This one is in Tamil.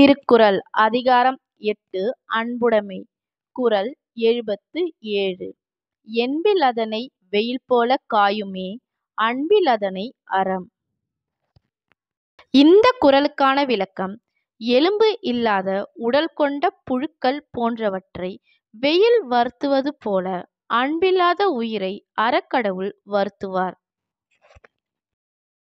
திருக்குறள் அதிகாரம் எட்டு அன்புடைமை குறள் எழுபத்து ஏழு என்பிலதனை போல காயுமே அன்பிலதனை அறம். இந்த குறளுக்கான விளக்கம் எலும்பு இல்லாத உடல் கொண்ட புழுக்கள் போன்றவற்றை வெயில் வருத்துவது போல அன்பில்லாத உயிரை அறக்கடவுள் வருத்துவார்.